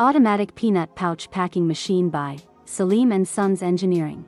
Automatic Peanut Pouch Packing Machine by Salim and Sons Engineering.